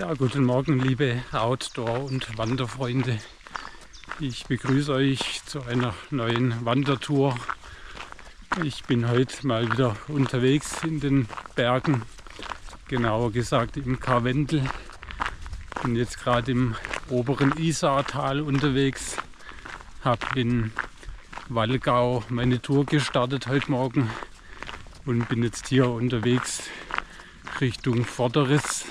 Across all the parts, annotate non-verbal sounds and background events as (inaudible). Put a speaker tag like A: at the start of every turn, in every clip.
A: Ja, guten Morgen, liebe Outdoor- und Wanderfreunde. Ich begrüße euch zu einer neuen Wandertour. Ich bin heute mal wieder unterwegs in den Bergen, genauer gesagt im Karwendel. Bin jetzt gerade im oberen Isartal unterwegs, habe in Wallgau meine Tour gestartet heute Morgen und bin jetzt hier unterwegs Richtung Vorderes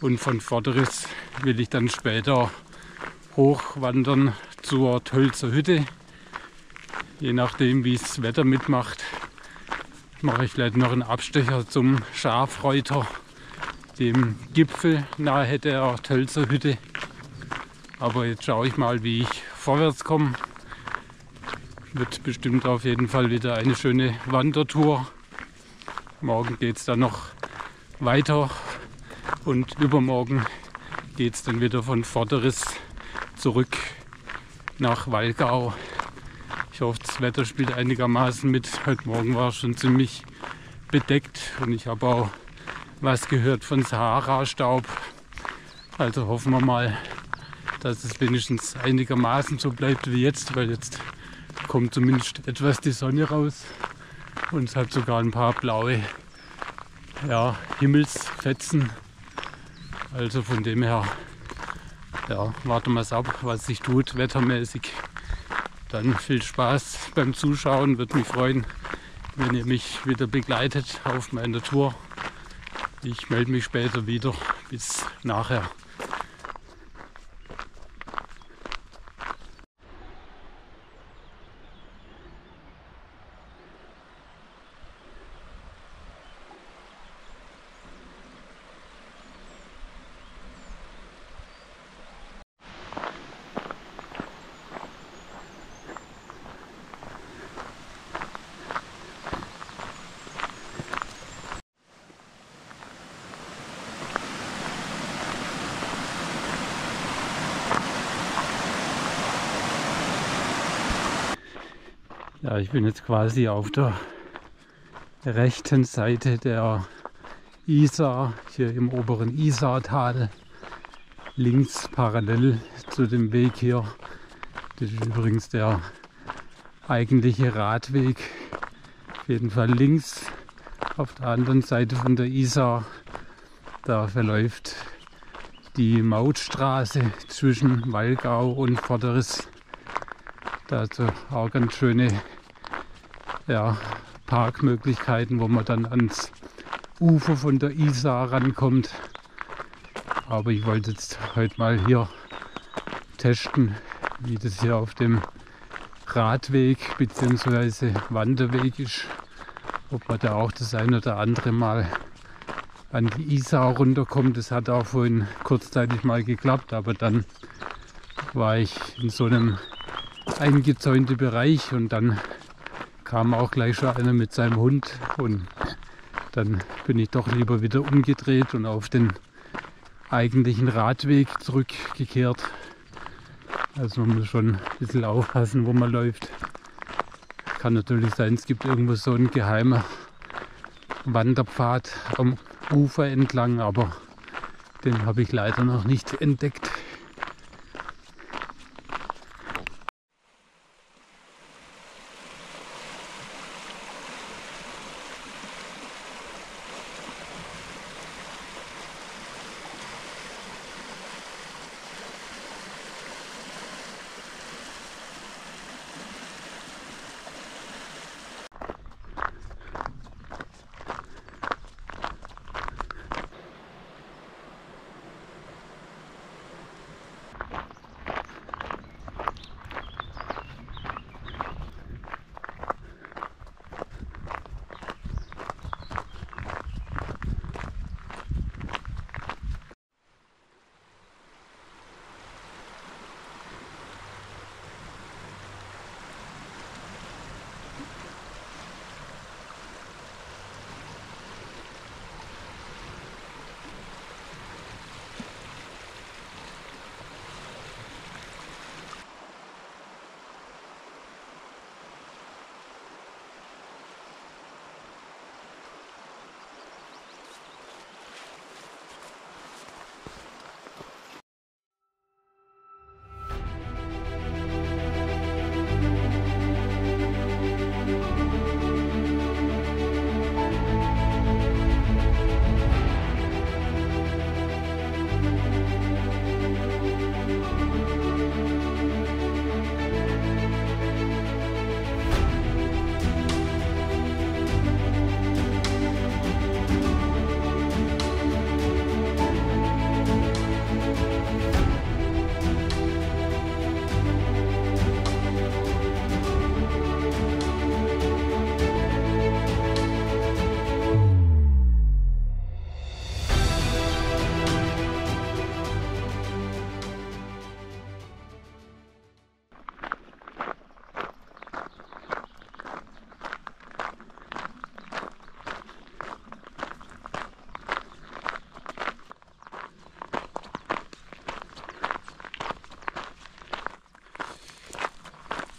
A: und von Vorderes will ich dann später hochwandern zur Tölzer Hütte. Je nachdem, wie das Wetter mitmacht, mache ich vielleicht noch einen Abstecher zum Schafreuter, dem Gipfel nahe der Tölzer Hütte. Aber jetzt schaue ich mal, wie ich vorwärts komme. Wird bestimmt auf jeden Fall wieder eine schöne Wandertour. Morgen geht es dann noch weiter und übermorgen geht es dann wieder von Vorderes zurück nach Wallgau. Ich hoffe, das Wetter spielt einigermaßen mit. Heute Morgen war es schon ziemlich bedeckt und ich habe auch was gehört von Sahara-Staub. Also hoffen wir mal, dass es wenigstens einigermaßen so bleibt wie jetzt, weil jetzt kommt zumindest etwas die Sonne raus und es hat sogar ein paar blaue ja, Himmelsfetzen also von dem her, ja, warten wir es ab, was sich tut, wettermäßig. Dann viel Spaß beim Zuschauen, würde mich freuen, wenn ihr mich wieder begleitet auf meiner Tour. Ich melde mich später wieder. Bis nachher. Ja, ich bin jetzt quasi auf der rechten Seite der Isar, hier im oberen Isartal, links parallel zu dem Weg hier. Das ist übrigens der eigentliche Radweg. Auf jeden Fall links auf der anderen Seite von der Isar. Da verläuft die Mautstraße zwischen Wallgau und Vorderes da also auch ganz schöne ja, Parkmöglichkeiten, wo man dann ans Ufer von der Isar rankommt. Aber ich wollte jetzt heute mal hier testen, wie das hier auf dem Radweg bzw. Wanderweg ist. Ob man da auch das ein oder andere Mal an die Isar runterkommt. Das hat auch vorhin kurzzeitig mal geklappt, aber dann war ich in so einem eingezäunte Bereich und dann kam auch gleich schon einer mit seinem Hund und dann bin ich doch lieber wieder umgedreht und auf den eigentlichen Radweg zurückgekehrt. Also man muss schon ein bisschen aufpassen, wo man läuft. Kann natürlich sein, es gibt irgendwo so einen geheimen Wanderpfad am Ufer entlang, aber den habe ich leider noch nicht entdeckt.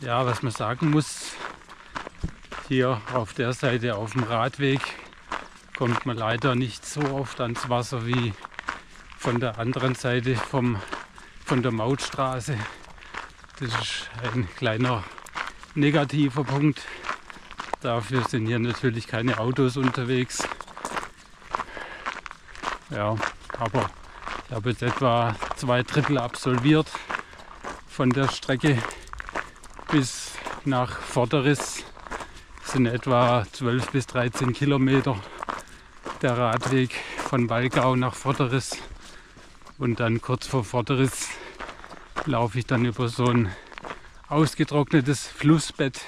A: Ja, was man sagen muss, hier auf der Seite auf dem Radweg kommt man leider nicht so oft ans Wasser wie von der anderen Seite vom, von der Mautstraße. Das ist ein kleiner negativer Punkt. Dafür sind hier natürlich keine Autos unterwegs. Ja, aber ich habe jetzt etwa zwei Drittel absolviert von der Strecke bis nach Vorderis sind etwa 12 bis 13 Kilometer der Radweg von Wallgau nach Vorderis. Und dann kurz vor Vorderis laufe ich dann über so ein ausgetrocknetes Flussbett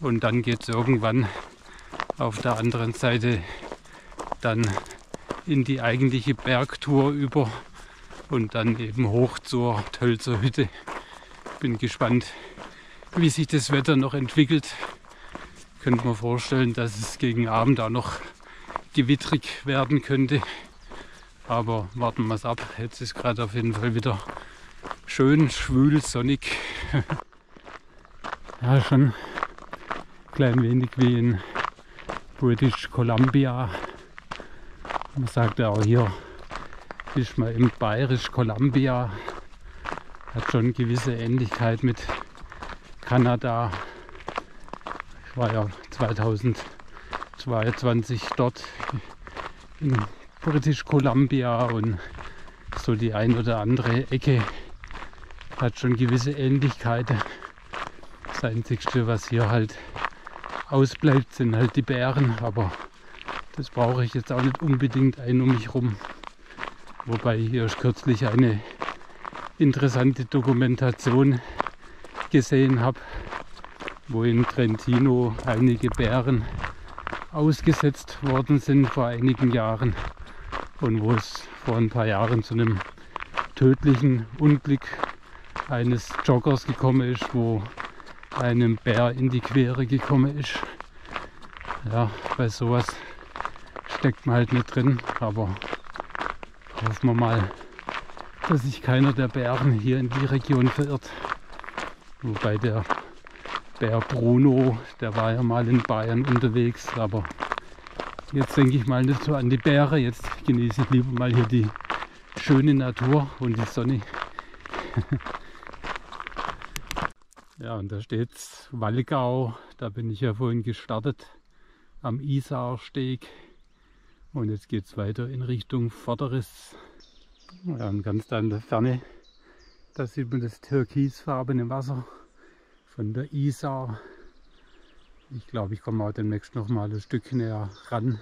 A: und dann geht es irgendwann auf der anderen Seite dann in die eigentliche Bergtour über und dann eben hoch zur Tölzer Hütte. Bin gespannt, wie sich das Wetter noch entwickelt. Könnte man vorstellen, dass es gegen Abend auch noch gewittrig werden könnte. Aber warten wir es ab. Jetzt ist gerade auf jeden Fall wieder schön schwül, sonnig. (laughs) ja, schon ein klein wenig wie in British Columbia. Man sagt ja auch hier, ist man im Bayerisch Columbia. Hat schon gewisse Ähnlichkeit mit Kanada. Ich war ja 2022 dort in British Columbia und so die ein oder andere Ecke hat schon gewisse Ähnlichkeiten. Das Einzige, was hier halt ausbleibt, sind halt die Bären, aber das brauche ich jetzt auch nicht unbedingt ein um mich rum. Wobei ich erst kürzlich eine interessante Dokumentation gesehen habe, wo in Trentino einige Bären ausgesetzt worden sind vor einigen Jahren und wo es vor ein paar Jahren zu einem tödlichen Unglück eines Joggers gekommen ist, wo einem Bär in die Quere gekommen ist. Ja, bei sowas steckt man halt nicht drin, aber hoffen wir mal, dass sich keiner der Bären hier in die Region verirrt. Wobei der Bär Bruno, der war ja mal in Bayern unterwegs, aber Jetzt denke ich mal nicht so an die Bäre. Jetzt genieße ich lieber mal hier die schöne Natur und die Sonne. (laughs) ja, und da steht Wallgau. Da bin ich ja vorhin gestartet am Isarsteg. Und jetzt geht es weiter in Richtung Vorderes. Ja, und ganz da in der Ferne, da sieht man das türkisfarbene Wasser von der Isar. Ich glaube, ich komme auch demnächst noch mal ein Stück näher ran.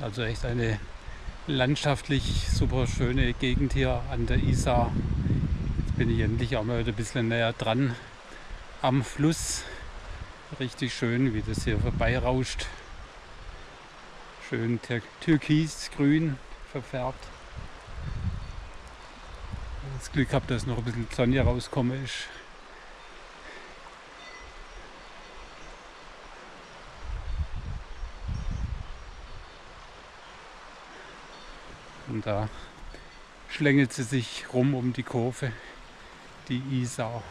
A: Also echt eine landschaftlich super schöne Gegend hier an der Isar. Jetzt bin ich endlich auch mal wieder ein bisschen näher dran am Fluss. Richtig schön, wie das hier vorbeirauscht. Schön türkisgrün verfärbt. Das Glück habe, dass noch ein bisschen Sonne rauskommen ist. Und da schlängelt sie sich rum um die Kurve, die Isar.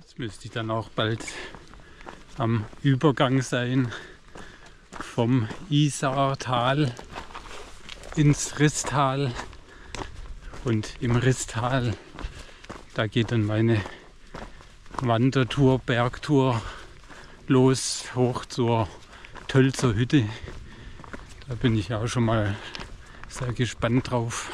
A: Jetzt müsste ich dann auch bald am Übergang sein vom Isartal ins Risstal. Und im Risstal, da geht dann meine Wandertour, Bergtour los hoch zur Tölzer Hütte. Da bin ich auch schon mal sehr gespannt drauf.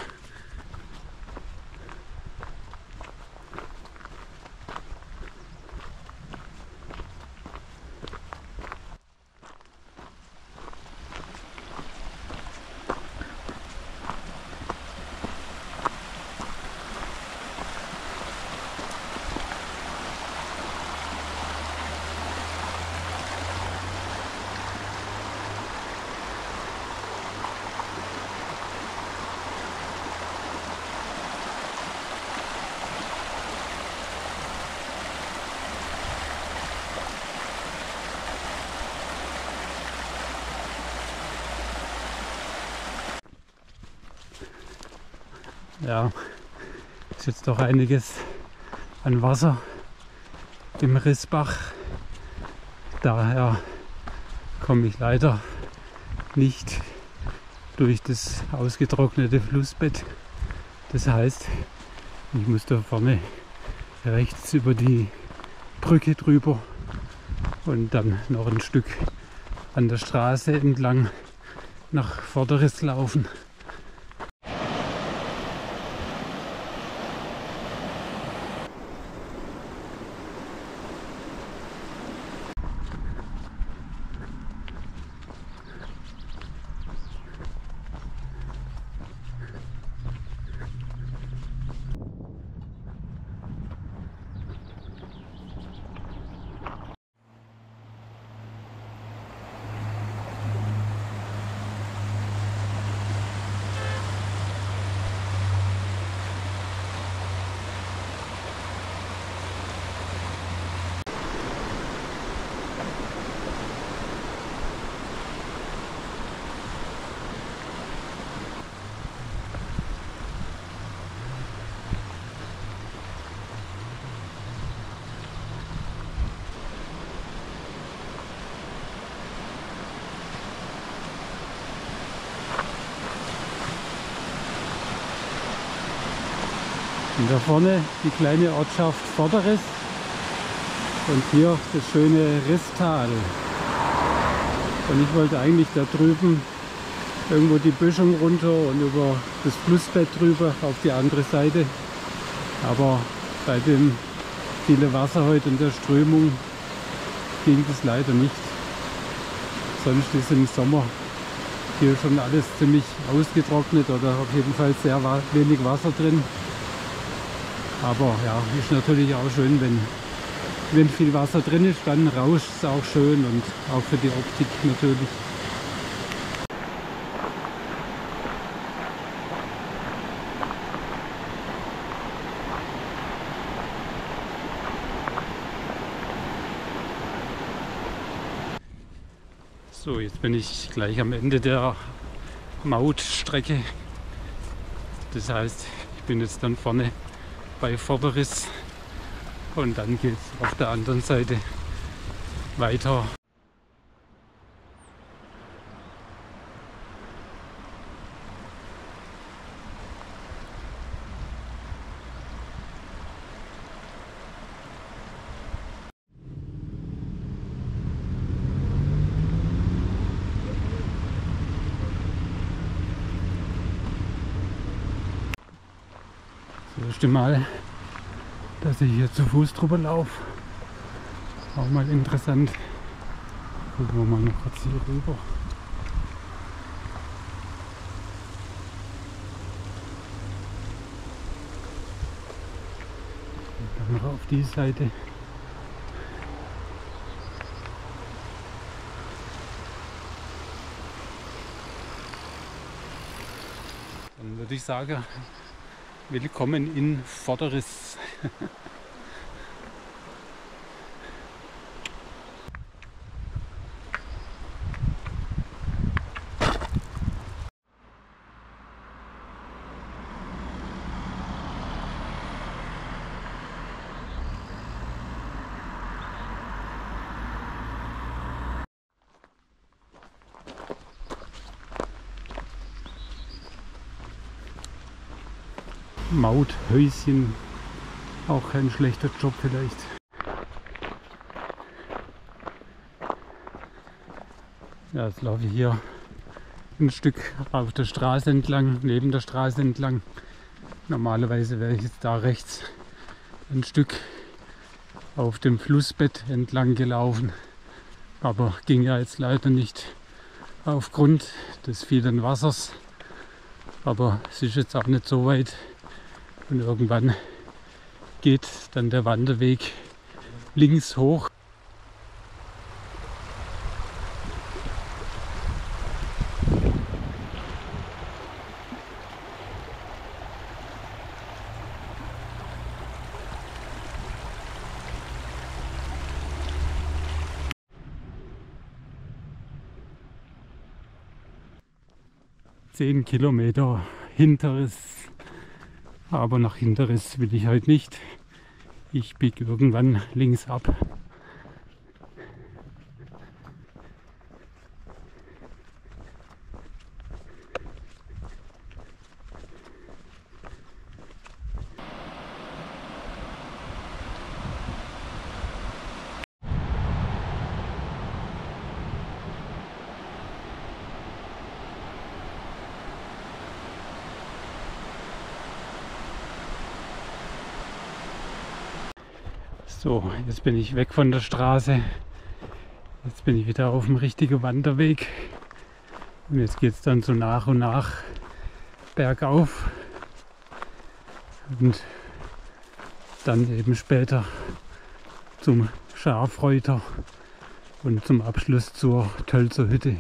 A: Ja, ist jetzt doch einiges an Wasser im Rissbach. Daher komme ich leider nicht durch das ausgetrocknete Flussbett. Das heißt, ich muss da vorne rechts über die Brücke drüber und dann noch ein Stück an der Straße entlang nach Vorderes laufen. Und da vorne die kleine Ortschaft Vorderes und hier das schöne Risstal. Und ich wollte eigentlich da drüben irgendwo die Böschung runter und über das Flussbett drüber auf die andere Seite. Aber bei dem viele Wasser heute und der Strömung ging das leider nicht. Sonst ist im Sommer hier schon alles ziemlich ausgetrocknet oder auf jeden Fall sehr wenig Wasser drin. Aber ja, ist natürlich auch schön, wenn, wenn viel Wasser drin ist, dann rauscht es auch schön und auch für die Optik natürlich. So, jetzt bin ich gleich am Ende der Mautstrecke. Das heißt, ich bin jetzt dann vorne bei Vorderriss und dann geht es auf der anderen Seite weiter. Mal, dass ich hier zu Fuß drüber laufe. Auch mal interessant. Gucken wir mal noch kurz hier rüber. Und dann noch auf die Seite. Dann würde ich sagen, willkommen in Vorderes. Mauthäuschen. Auch kein schlechter Job vielleicht. Ja, jetzt laufe ich hier ein Stück auf der Straße entlang, neben der Straße entlang. Normalerweise wäre ich jetzt da rechts ein Stück auf dem Flussbett entlang gelaufen. Aber ging ja jetzt leider nicht aufgrund des vielen Wassers. Aber es ist jetzt auch nicht so weit und irgendwann geht dann der Wanderweg links hoch. Zehn Kilometer hinteres aber nach Hinteres will ich halt nicht. Ich biege irgendwann links ab. So, jetzt bin ich weg von der Straße. Jetzt bin ich wieder auf dem richtigen Wanderweg. Und jetzt geht es dann so nach und nach bergauf. Und dann eben später zum Schafreuter und zum Abschluss zur Tölzer Hütte.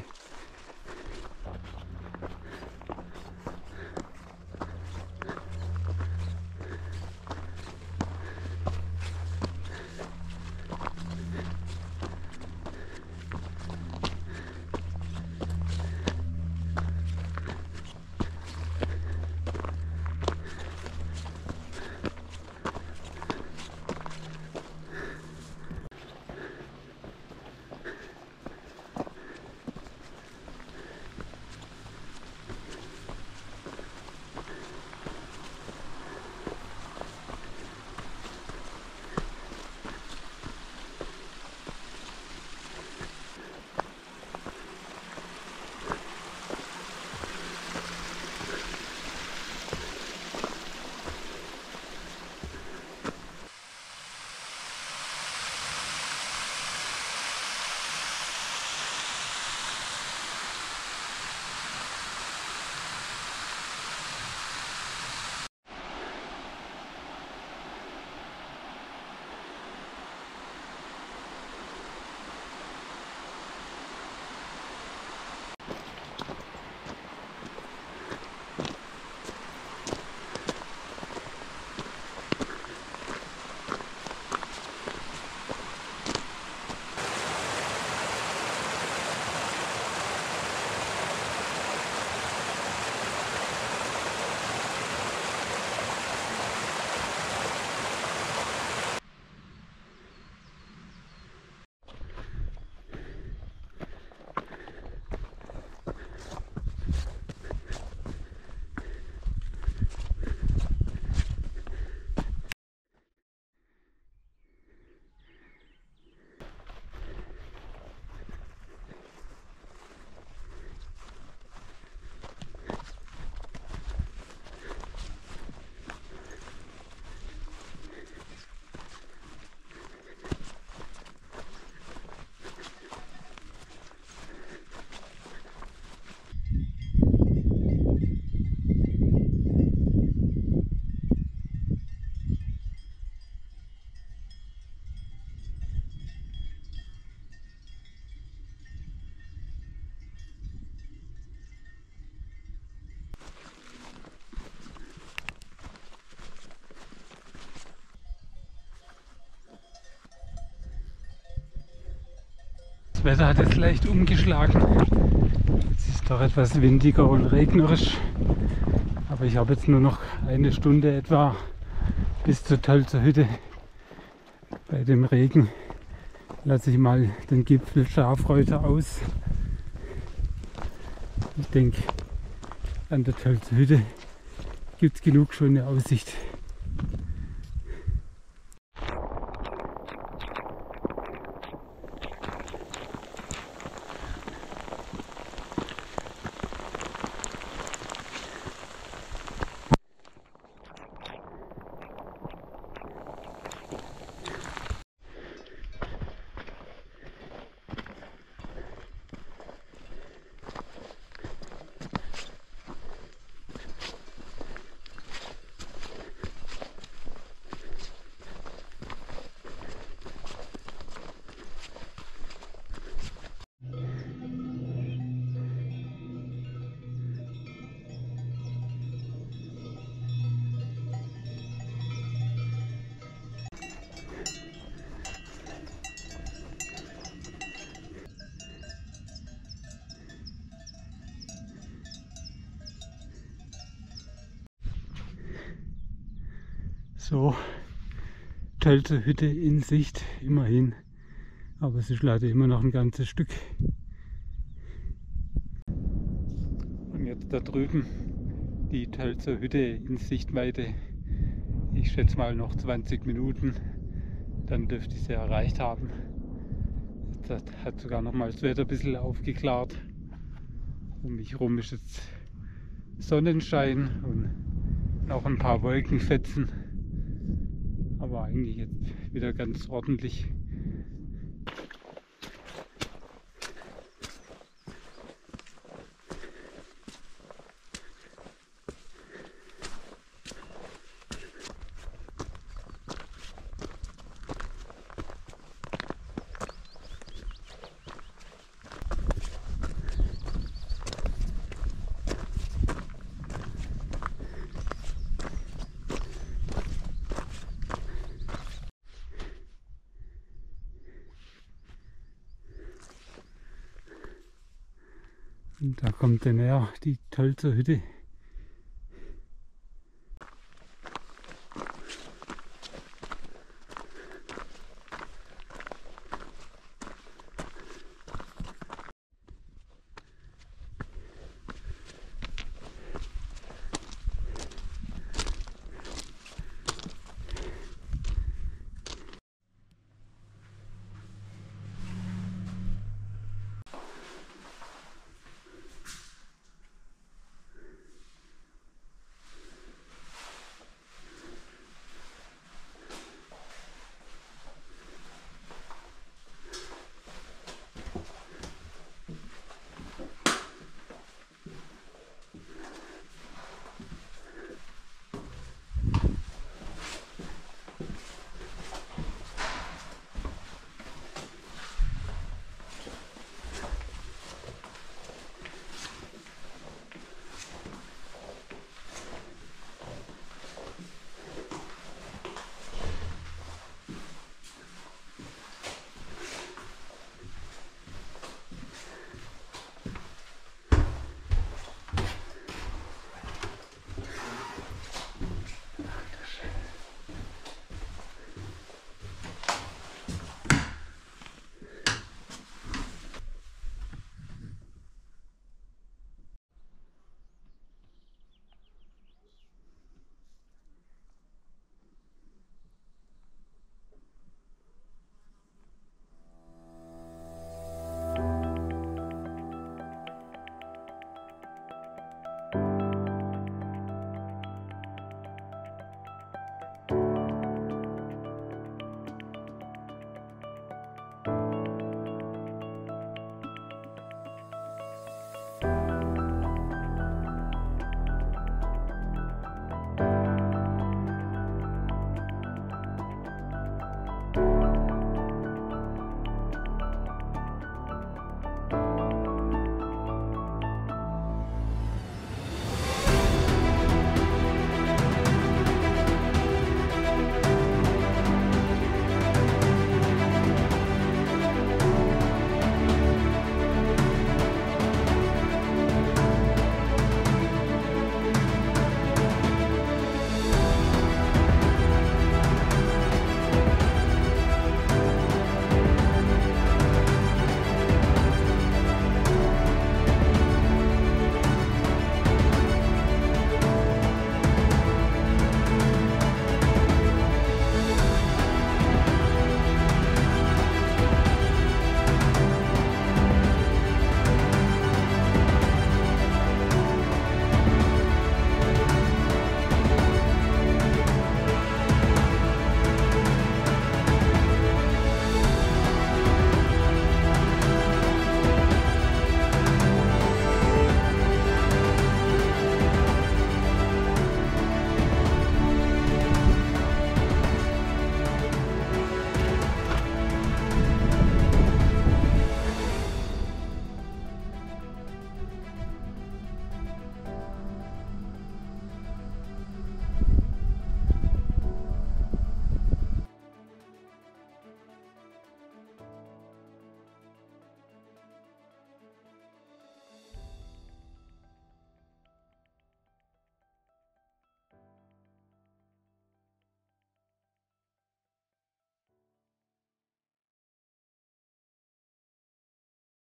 A: Das Wetter hat jetzt leicht umgeschlagen. Es ist doch etwas windiger und regnerisch. Aber ich habe jetzt nur noch eine Stunde etwa bis zur Tölzer Hütte. Bei dem Regen lasse ich mal den Gipfel Schafreuter aus. Ich denke, an der Tölzer Hütte gibt es genug schöne Aussicht. So, Tölzer Hütte in Sicht, immerhin. Aber es ist leider immer noch ein ganzes Stück. Und jetzt da drüben die Tölzer Hütte in Sichtweite. Ich schätze mal noch 20 Minuten, dann dürfte ich sie erreicht haben. Das hat sogar noch mal das Wetter ein bisschen aufgeklärt. Um mich herum ist jetzt Sonnenschein und noch ein paar Wolkenfetzen aber eigentlich jetzt wieder ganz ordentlich. Und da kommt dann näher die Tölzer Hütte.